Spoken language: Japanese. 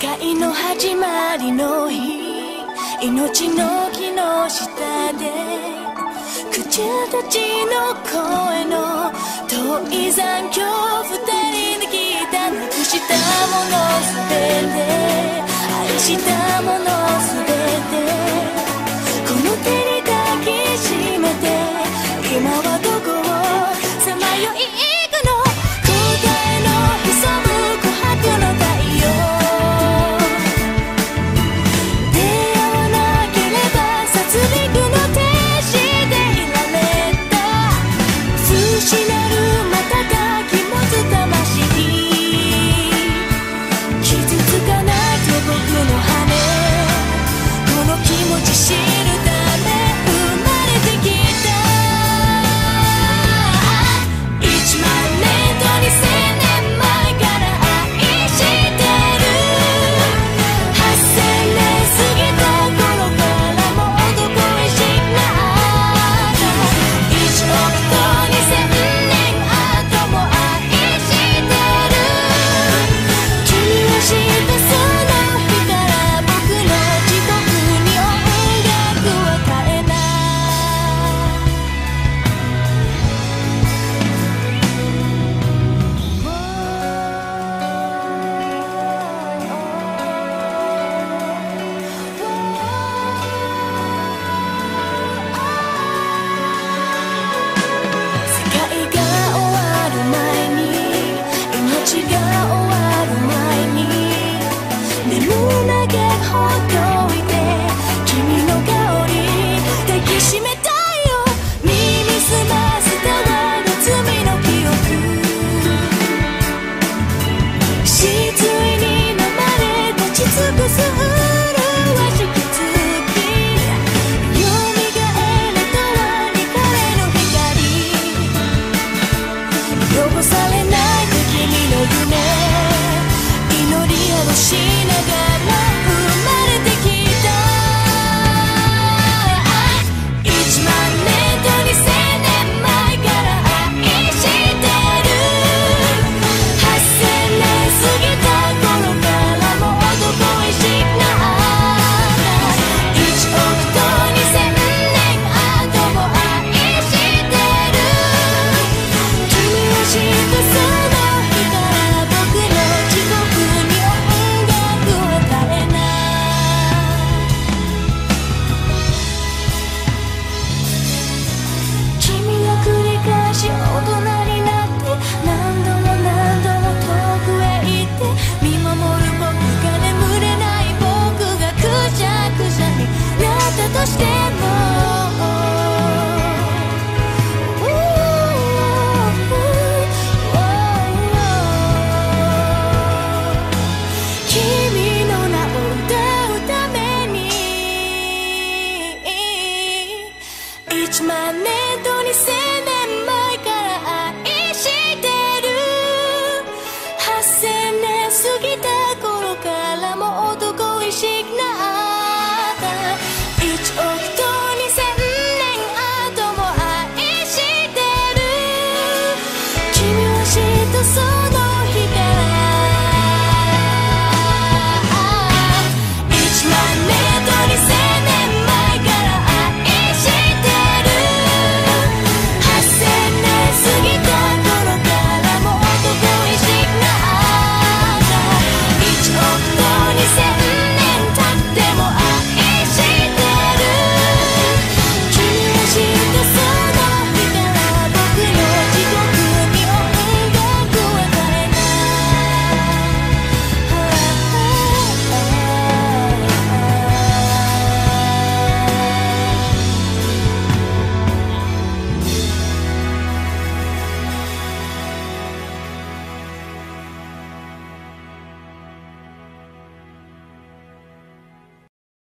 界の始まりの日。命の木の下で口たちの声の遠い残響二人で聞いた。なくしたもの捨て愛した